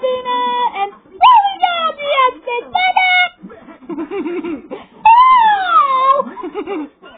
dinner and really down the exit, Bye-bye.